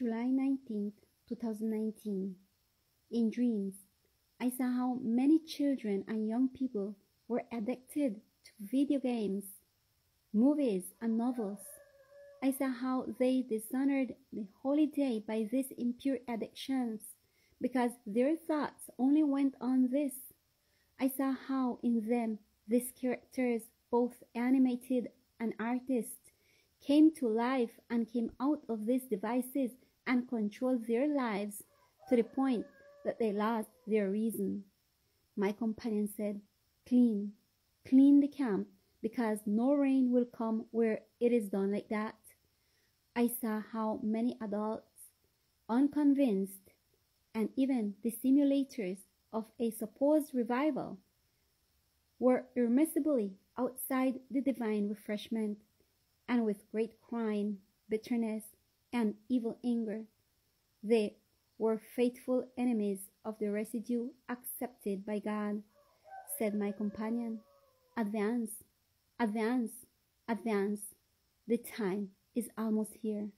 July 19th, 2019. In dreams, I saw how many children and young people were addicted to video games, movies, and novels. I saw how they dishonored the holy day by these impure addictions because their thoughts only went on this. I saw how in them these characters, both animated and artists, came to life and came out of these devices and controlled their lives to the point that they lost their reason. My companion said, Clean, clean the camp because no rain will come where it is done like that. I saw how many adults, unconvinced, and even the simulators of a supposed revival, were irremissibly outside the divine refreshment, and with great crying, bitterness, and evil anger, they were faithful enemies of the residue accepted by God, said my companion. Advance, advance, advance. The time is almost here.